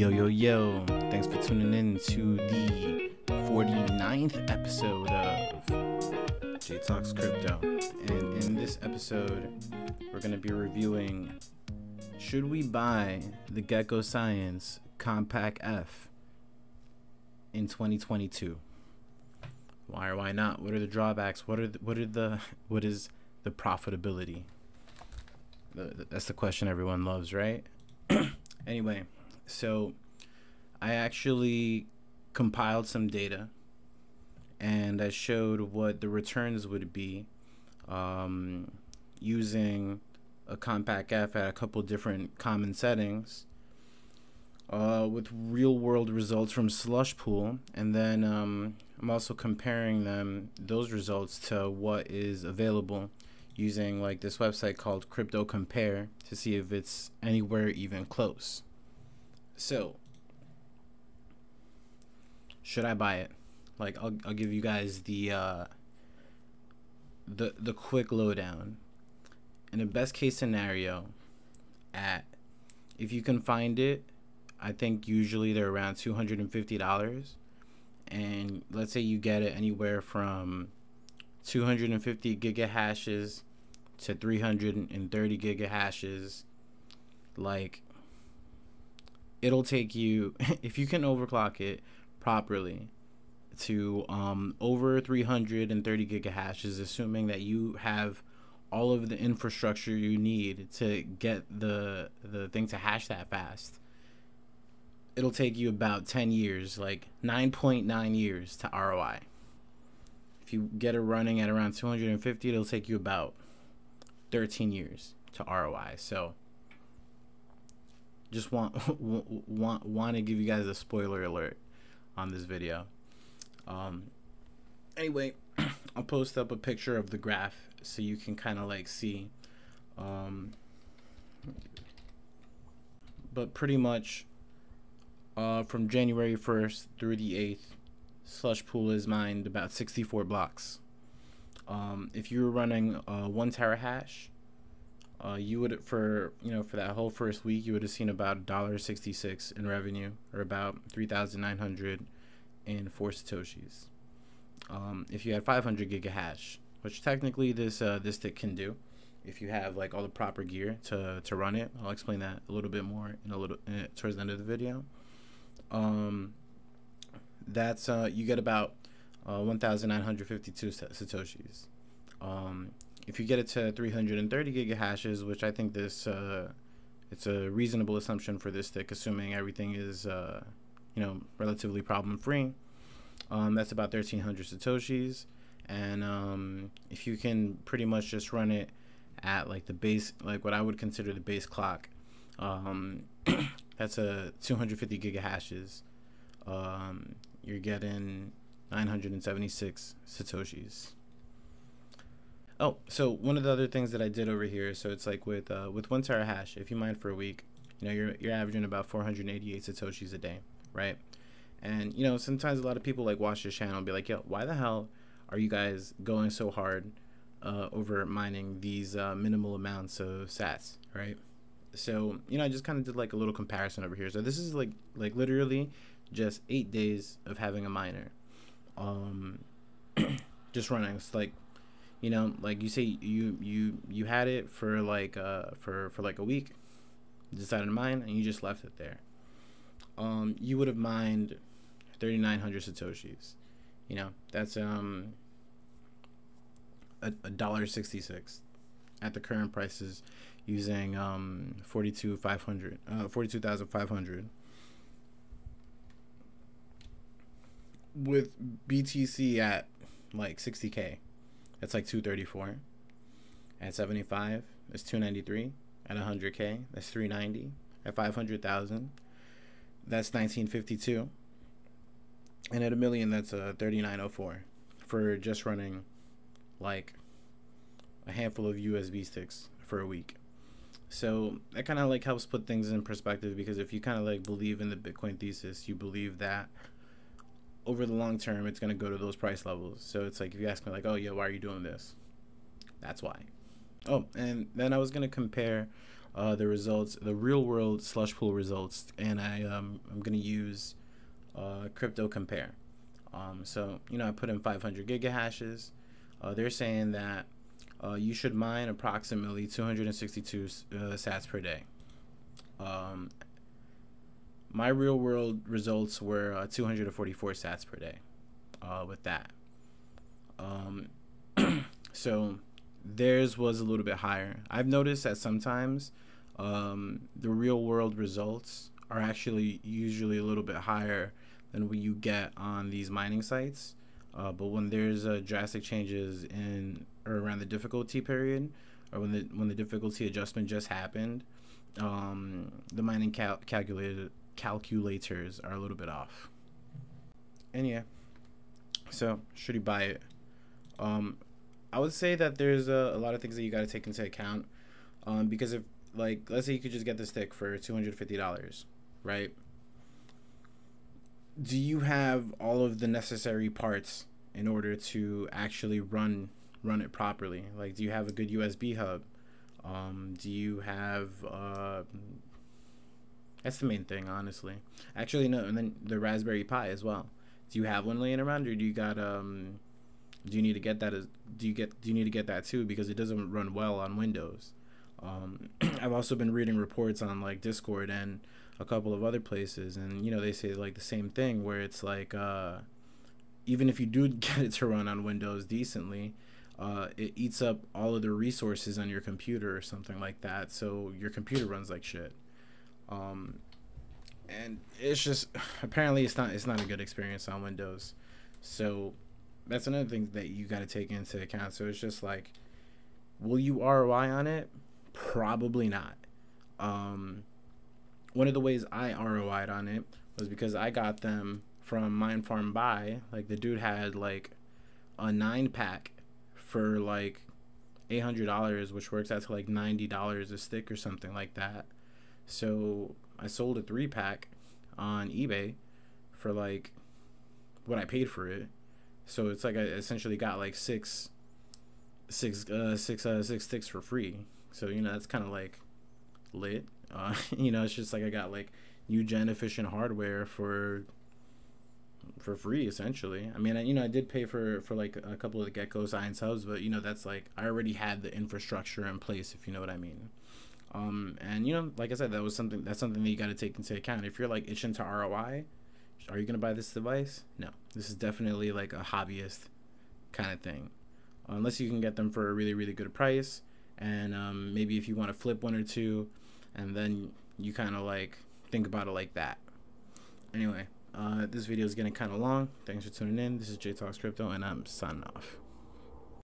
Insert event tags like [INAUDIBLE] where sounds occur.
Yo, yo, yo. Thanks for tuning in to the 49th episode of J Talks Crypto. And in this episode, we're going to be reviewing should we buy the Gecko Science Compact F in 2022? Why or why not? What are the drawbacks? What are the, what are the what is the profitability? That's the question everyone loves, right? [CLEARS THROAT] anyway, so I actually compiled some data and I showed what the returns would be um, using a Compac F at a couple different common settings uh, with real world results from Slush Pool. And then um, I'm also comparing them, those results, to what is available using like this website called Crypto Compare to see if it's anywhere even close. So, should I buy it? Like I'll I'll give you guys the uh the the quick lowdown. In a best case scenario, at if you can find it, I think usually they're around two hundred and fifty dollars. And let's say you get it anywhere from 250 gigahashes to 330 gigahashes like it'll take you [LAUGHS] if you can overclock it properly to um, over 330 gigahashes assuming that you have all of the infrastructure you need to get the the thing to hash that fast it'll take you about 10 years like 9.9 years to ROI if you get it running at around 250 it'll take you about 13 years to ROI. So just want [LAUGHS] want want to give you guys a spoiler alert on this video. Um, anyway, [CLEARS THROAT] I'll post up a picture of the graph so you can kind of like see. Um, but pretty much uh, from January 1st through the 8th, Slush Pool is mined about 64 blocks. Um, if you were running uh, one terahash, uh, you would for you know for that whole first week you would have seen about dollar sixty six in revenue or about three thousand nine hundred and four satoshis. Um, if you had 500 gigahash, which technically this uh, this stick can do, if you have like all the proper gear to to run it, I'll explain that a little bit more in a little uh, towards the end of the video. Um, that's uh, you get about uh, 1,952 satoshis. Um, if you get it to 330 gigahashes, which I think this uh, it's a reasonable assumption for this stick, assuming everything is uh, you know relatively problem free. Um, that's about 1,300 satoshis, and um, if you can pretty much just run it at like the base, like what I would consider the base clock, um, [CLEARS THROAT] that's a 250 gigahashes. Um, you're getting 976 satoshis. Oh, so one of the other things that I did over here, so it's like with uh, with one terahash, if you mine for a week, you know you're you're averaging about 488 satoshis a day, right? And you know sometimes a lot of people like watch this channel and be like, yo, why the hell are you guys going so hard uh, over mining these uh, minimal amounts of sats, right? So you know I just kind of did like a little comparison over here. So this is like like literally just eight days of having a miner um, [CLEARS THROAT] just running. It's like, you know, like you say, you you you had it for like uh for for like a week, decided to mine, and you just left it there. Um, you would have mined thirty nine hundred satoshis. You know, that's um a, a dollar sixty six at the current prices using um 42 500 uh 42,500 with BTC at like 60k, that's like 234. At 75, it's 293. At 100k, that's 390. At 500,000, that's 1952. And at a million, that's uh, a 3904 for just running like a handful of USB sticks for a week. So that kind of like helps put things in perspective because if you kind of like believe in the Bitcoin thesis, you believe that over the long term, it's going to go to those price levels. So it's like if you ask me, like, oh, yeah, why are you doing this? That's why. Oh, and then I was going to compare uh, the results, the real world slush pool results, and I um, I'm gonna use uh, crypto compare. Um, so you know I put in 500 gigahashes. Uh, they're saying that uh, you should mine approximately 262 uh, sats per day. Um, my real world results were uh, 244 sats per day uh, with that. Um, [CLEARS THROAT] so theirs was a little bit higher. I've noticed that sometimes um, the real world results are actually usually a little bit higher than what you get on these mining sites. Uh, but when there's uh, drastic changes in or around the difficulty period, or when the when the difficulty adjustment just happened, um, the mining cal- calculated calculators are a little bit off. And yeah, so should you buy it? Um, I would say that there's a, a lot of things that you got to take into account, um, because if like let's say you could just get the stick for two hundred fifty dollars, right? Do you have all of the necessary parts in order to actually run run it properly? Like, do you have a good USB hub? Um, do you have uh, that's the main thing, honestly. Actually, no, and then the Raspberry Pi as well. Do you have one laying around, or do you got um? Do you need to get that? As, do you get? Do you need to get that too? Because it doesn't run well on Windows. Um, [CLEARS THROAT] I've also been reading reports on like Discord and a couple of other places, and you know they say like the same thing where it's like uh, even if you do [LAUGHS] get it to run on Windows decently, uh, it eats up all of the resources on your computer or something like that. So your computer runs like shit. Um, and it's just [SIGHS] apparently it's not it's not a good experience on Windows. So that's another thing that you got to take into account. So it's just like, will you ROI on it? Probably not. Um, one of the ways I ROI'd on it was because I got them from Mine Farm Buy. Like the dude had like a nine pack for like eight hundred dollars, which works out to like ninety dollars a stick or something like that. So I sold a three pack on eBay for like what I paid for it. So it's like I essentially got like six, six, uh, six, uh, six sticks for free. So you know that's kind of like lit. [LAUGHS] Uh, you know, it's just like I got like new gen efficient hardware for for free essentially. I mean, I, you know, I did pay for for like a couple of the GekkoScience hubs, but you know, that's like I already had the infrastructure in place, if you know what I mean. Um, and you know, like I said, that was something that's something that you got to take into account. If you're like itching to ROI, are you gonna buy this device? No, this is definitely like a hobbyist kind of thing, unless you can get them for a really really good price. And um, maybe if you want to flip one or two, and then you kind of like think about it like that. Anyway, uh, this video is getting kind of long. Thanks for tuning in. This is J Talks Crypto, and I'm signing off.